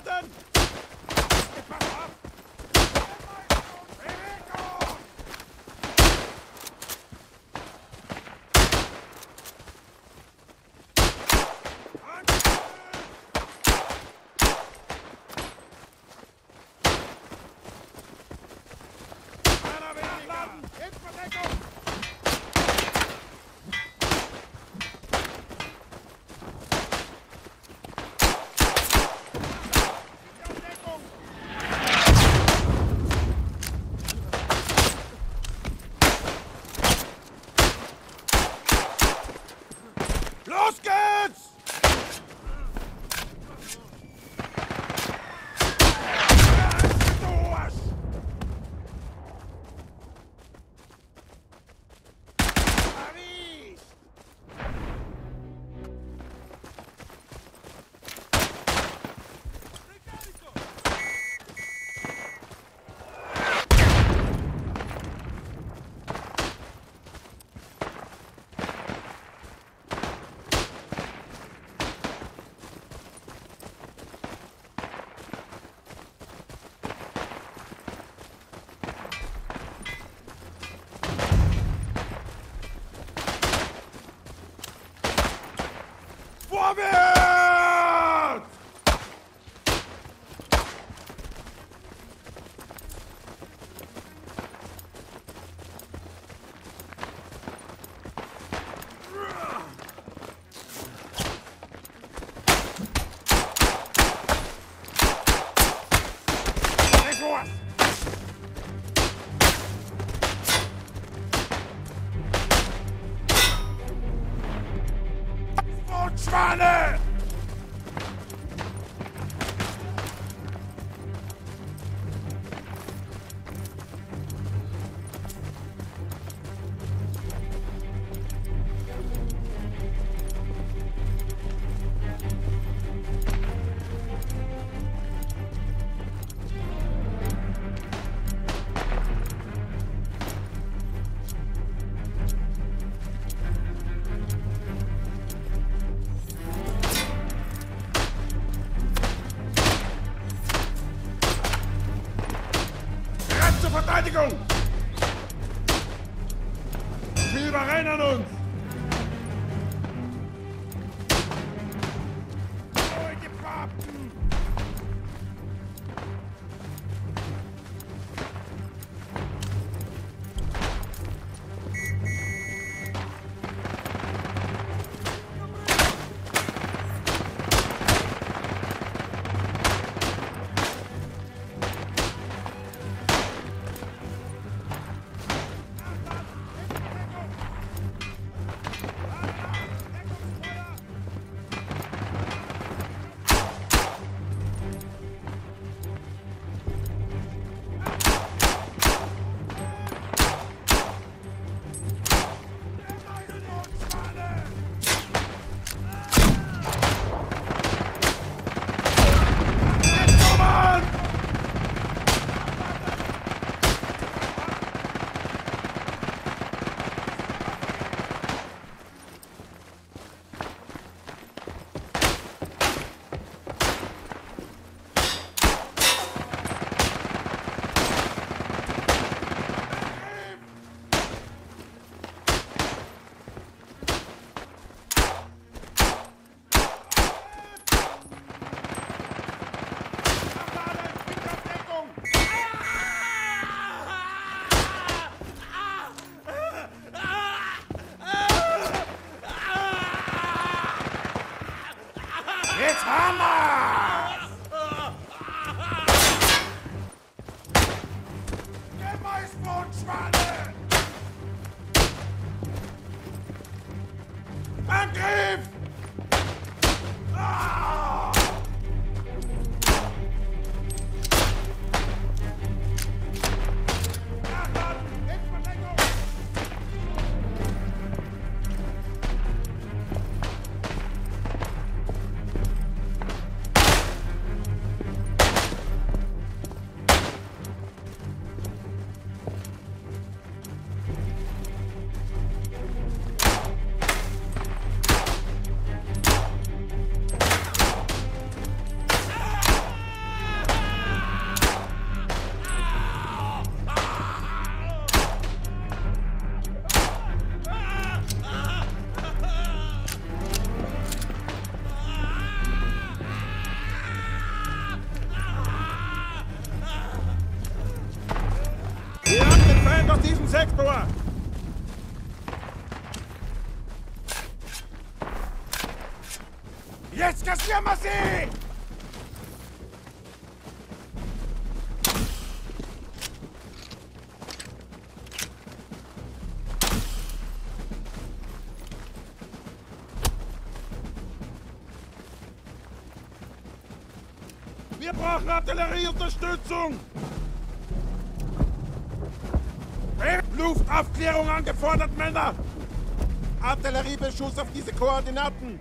عدن Verteidigung! Wir überrennen uns! Sektor! Jetzt kassieren wir sie! Wir brauchen Artillerieunterstützung! Luftaufklärung angefordert, Männer! Artilleriebeschuss auf diese Koordinaten!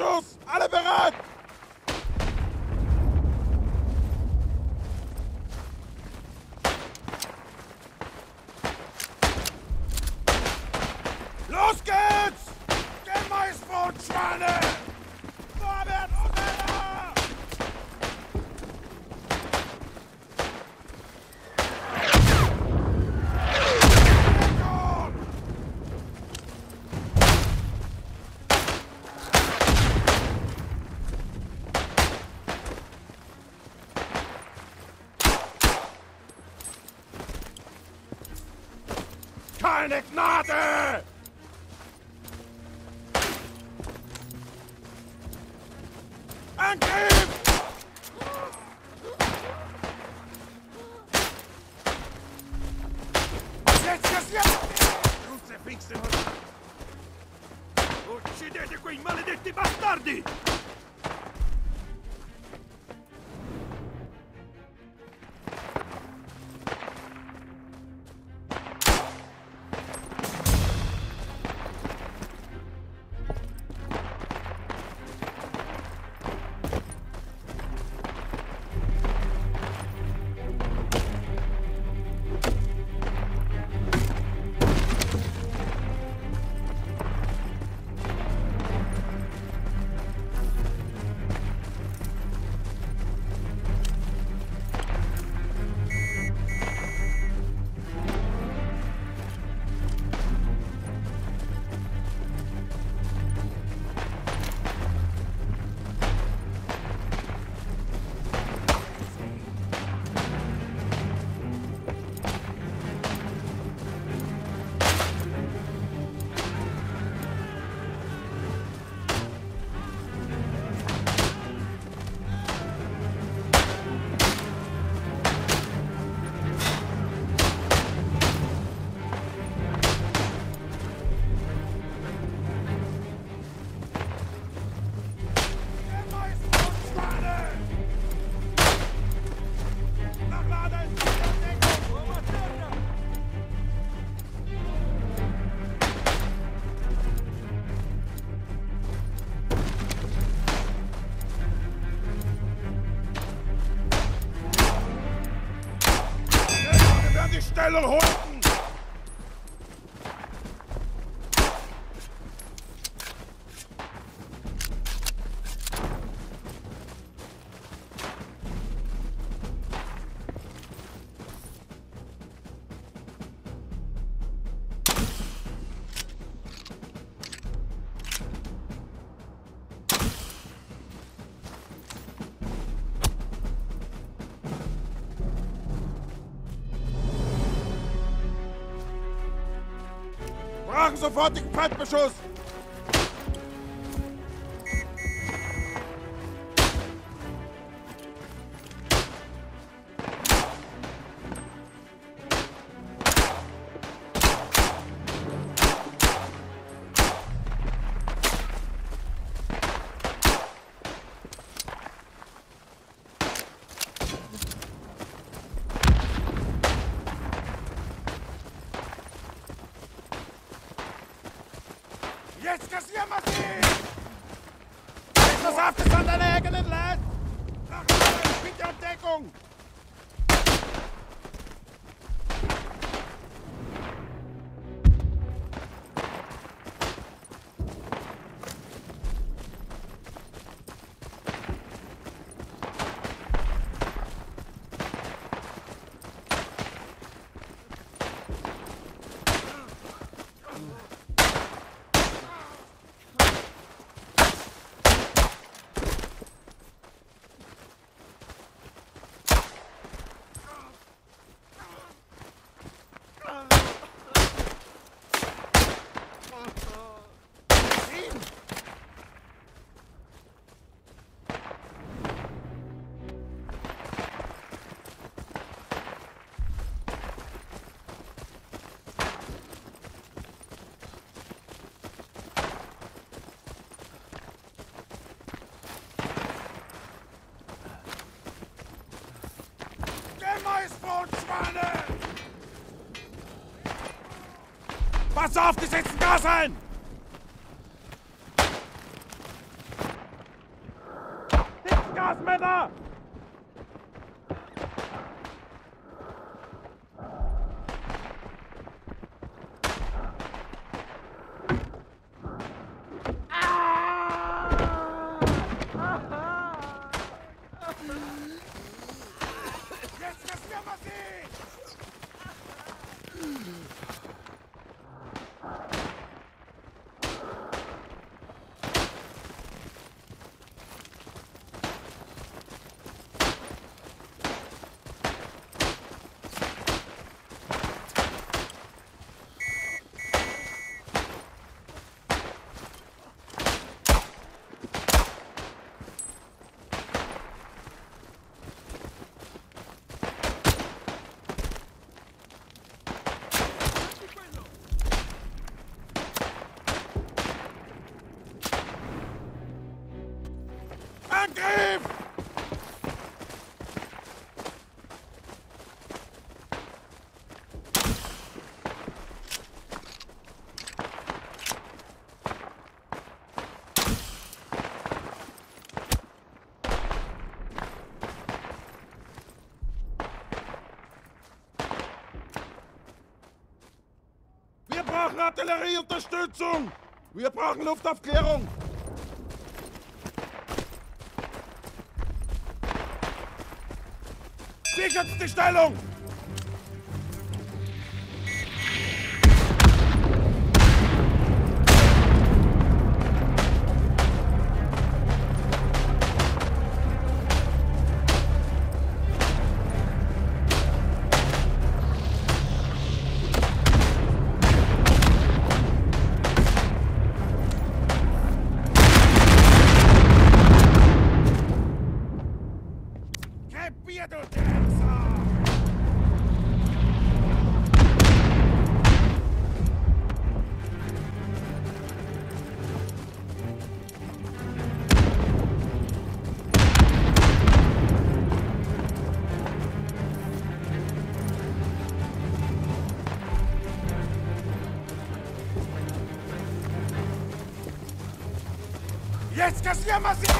Feindbeschuss! Meine Gnade! Angriff! Was jetzt passiert? Crucifisse! Uccidete quei maledetti bastardi! little horse. Sofortigen Feindbeschuss! Jetzt kassieren ein! Nicht Gas, Angriff! Wir brauchen Artillerieunterstützung! Wir brauchen Luftaufklärung! Sichert die Stellung! Kassieren wir sie!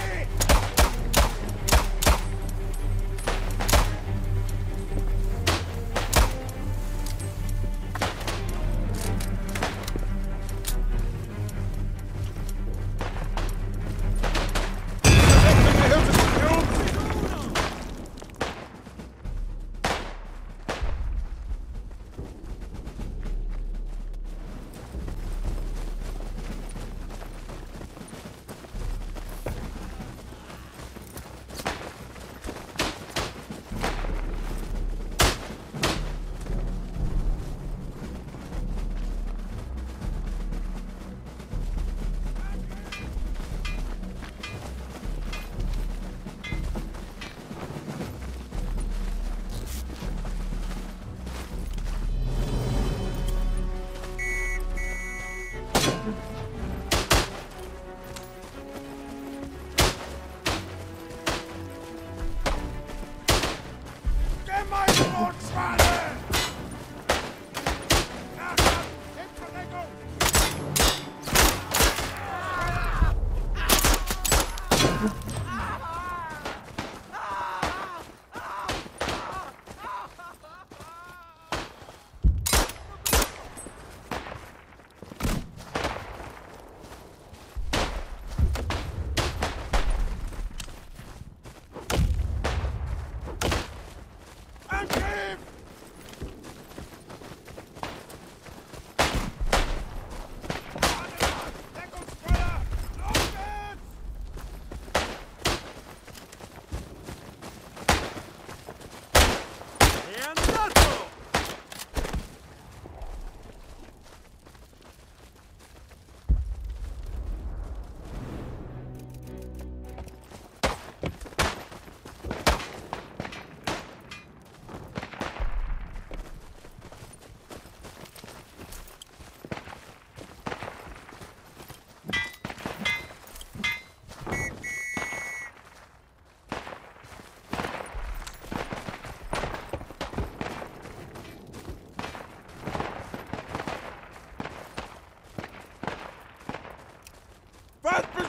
Swordsman!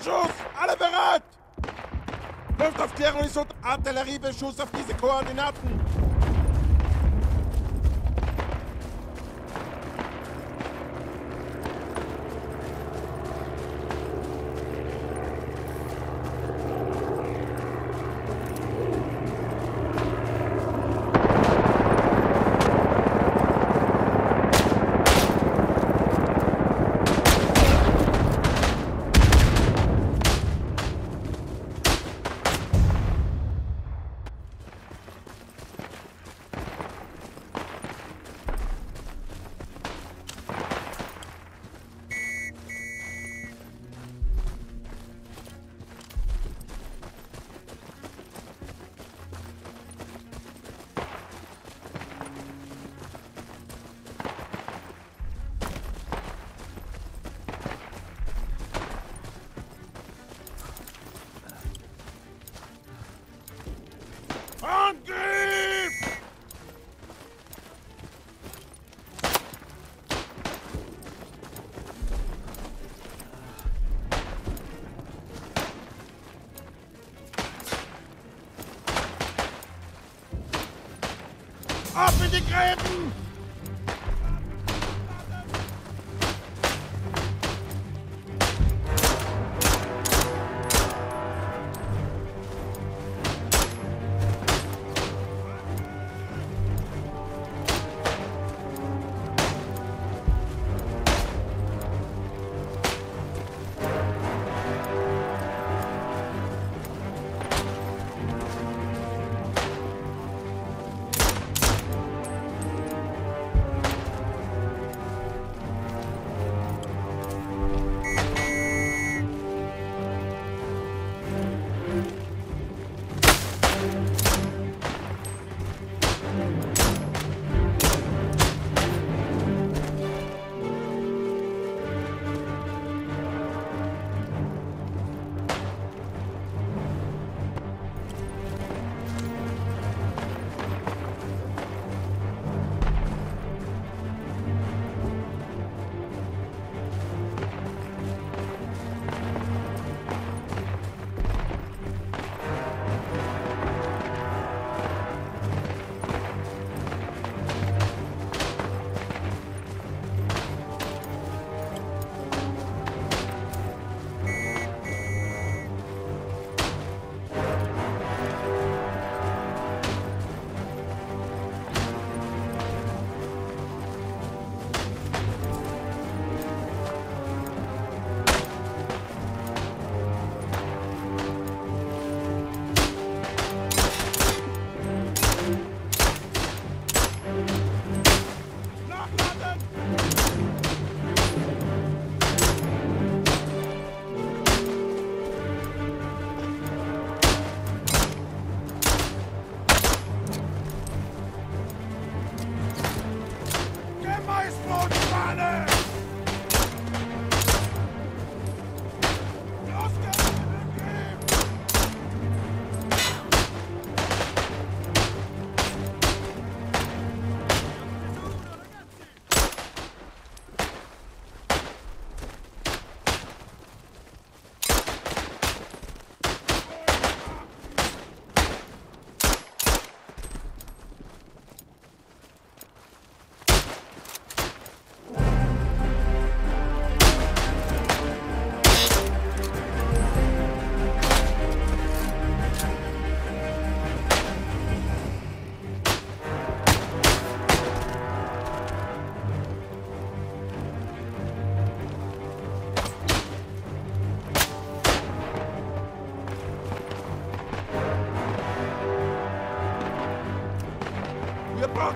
Waldbeschuss! Alle bereit! Luftaufklärung ist und Artilleriebeschuss auf diese Koordinaten! Ab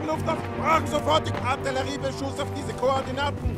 Wir brauchen Luft auf. Brauchen sofort die Artilleriebeschuss auf diese Koordinaten.